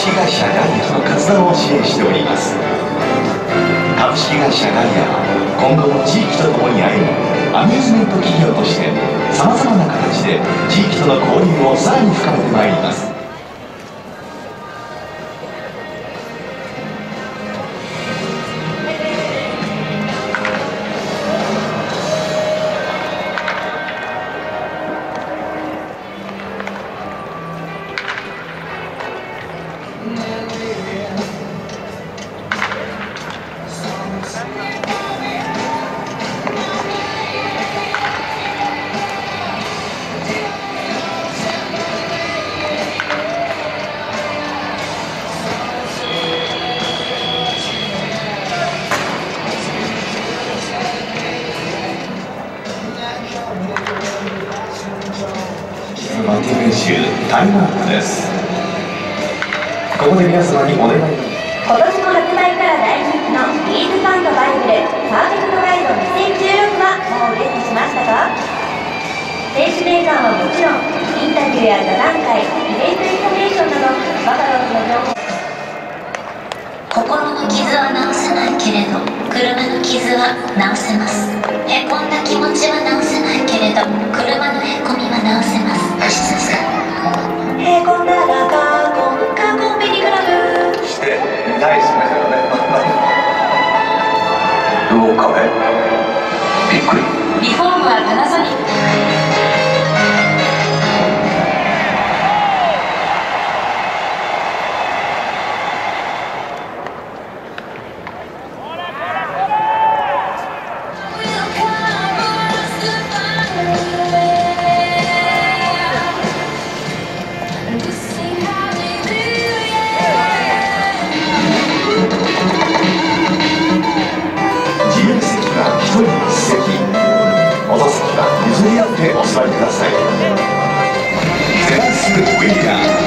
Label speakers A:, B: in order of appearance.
A: 式会社ガイアの活動を支援しております。株式会社ガイアは今後も地域と共に歩むアミューズメント企業としてさまざまな形で地域との交流をさらに深めてまいります。バッティング練習タイムアップです。ここで皆様にお願い
B: 今年も発売から大人気の Bs ファンバイブルパーフェクトガイド2016はもうゲットしましたか選手メーカーはもちろんインタビューや座談会イベントインフォメーションなどバファローズの情報
C: 心の傷は治せないけれど車の傷は治せますへこんだ気持ちは治せないけれど車のへこみは治せます
A: どうかねびっくり。
C: リフォームはパナソニック
A: 席お座席は譲り合ってお座りください。セバス・ウィリアム